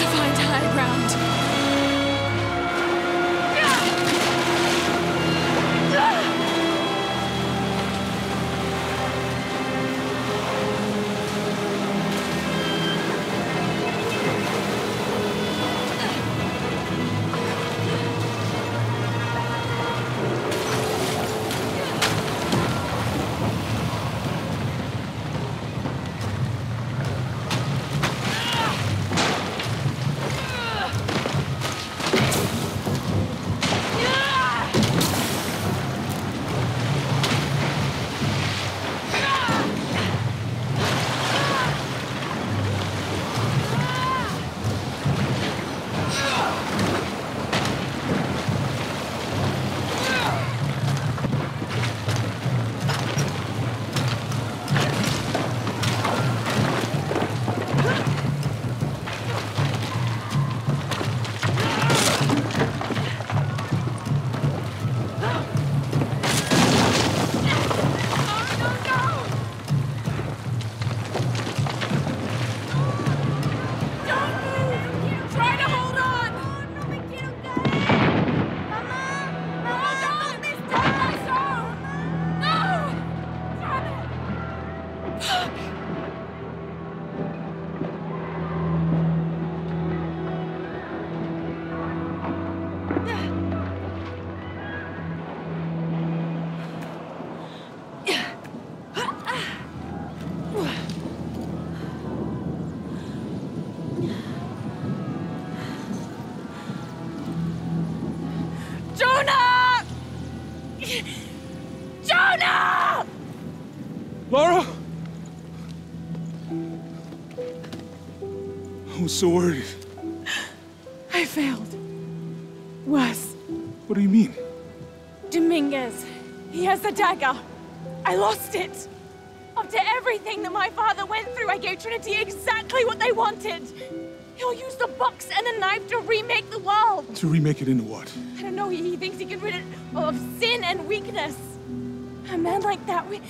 to find high ground. Lara! I was so worried. I failed. Worse. What do you mean? Dominguez. He has the dagger. I lost it. After everything that my father went through, I gave Trinity exactly what they wanted. He'll use the box and the knife to remake the world. To remake it into what? I don't know, he, he thinks he can rid it of sin and weakness. A man like that, we.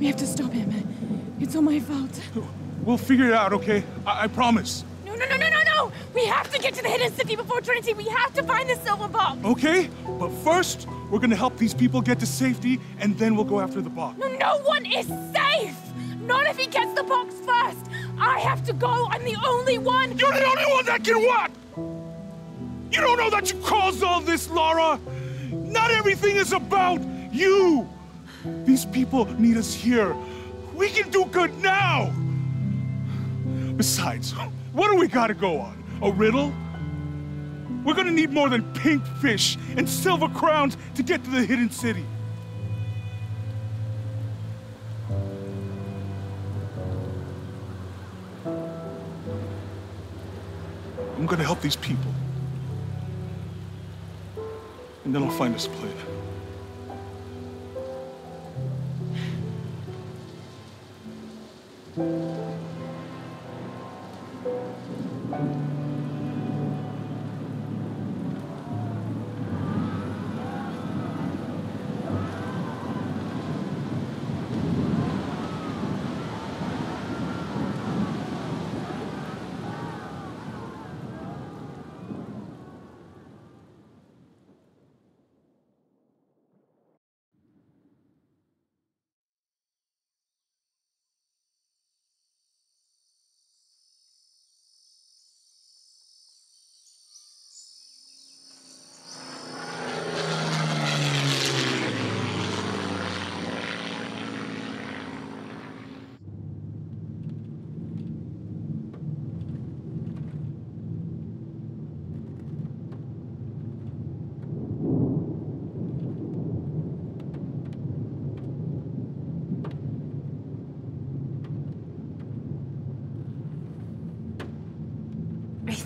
We have to stop him. It's all my fault. We'll figure it out, okay? I, I promise. No, no, no, no, no, no! We have to get to the hidden city before Trinity. We have to find the silver box. Okay? But first, we're gonna help these people get to safety, and then we'll go after the box. No, no one is safe! Not if he gets the box first! I have to go! I'm the only one! You're the only one that can what? You don't know that you caused all this, Lara! Not everything is about you! These people need us here. We can do good now! Besides, what do we gotta go on? A riddle? We're gonna need more than pink fish and silver crowns to get to the hidden city. I'm gonna help these people. And then I'll find us a plane.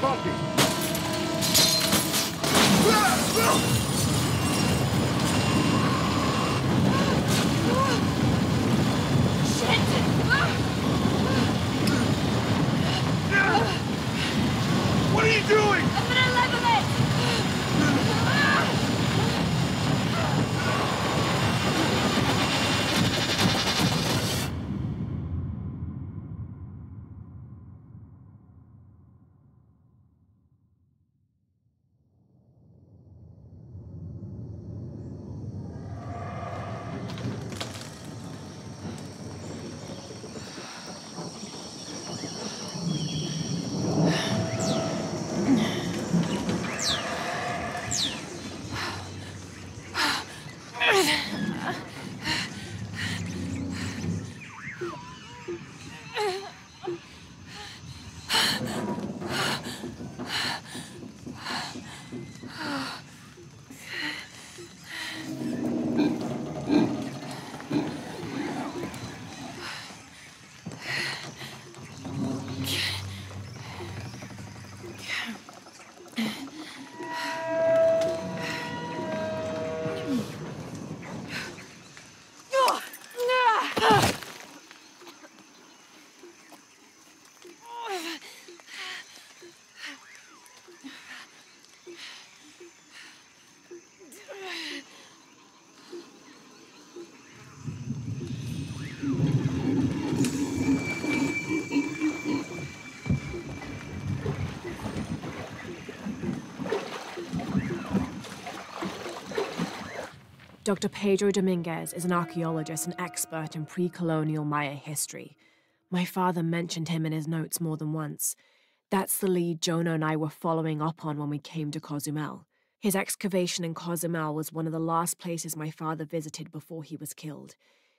Bumpy. Dr. Pedro Dominguez is an archaeologist and expert in pre colonial Maya history. My father mentioned him in his notes more than once. That's the lead Jonah and I were following up on when we came to Cozumel. His excavation in Cozumel was one of the last places my father visited before he was killed.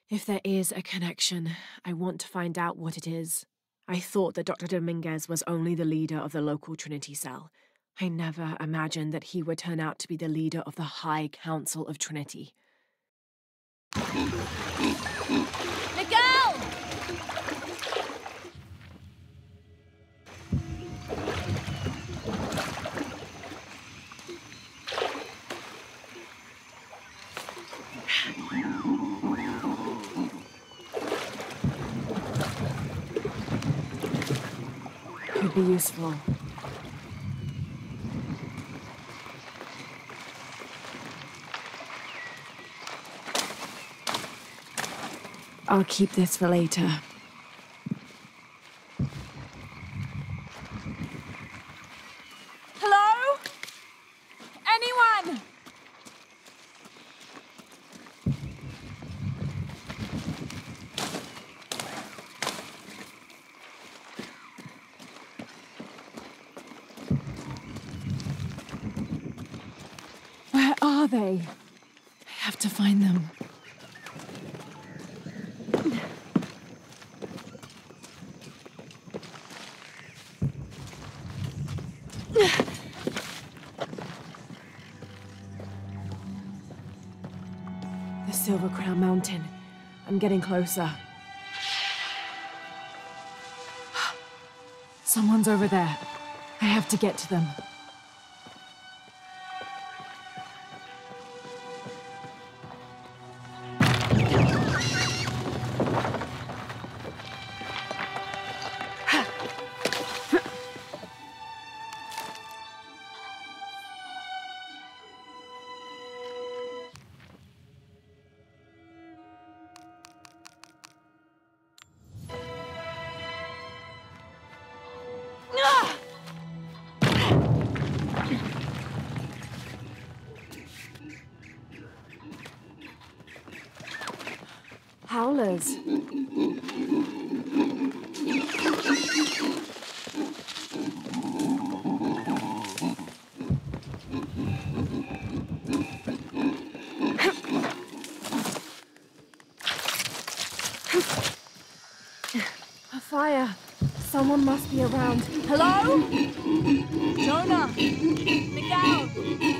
If there is a connection, I want to find out what it is. I thought that Dr. Dominguez was only the leader of the local Trinity cell. I never imagined that he would turn out to be the leader of the High Council of Trinity. Miguel! Could be useful. I'll keep this for later. Hello? Anyone? Where are they? I have to find them. Silver Crown Mountain. I'm getting closer. Someone's over there. I have to get to them. Howlers. A fire. Someone must be around. Hello? Jonah! Miguel!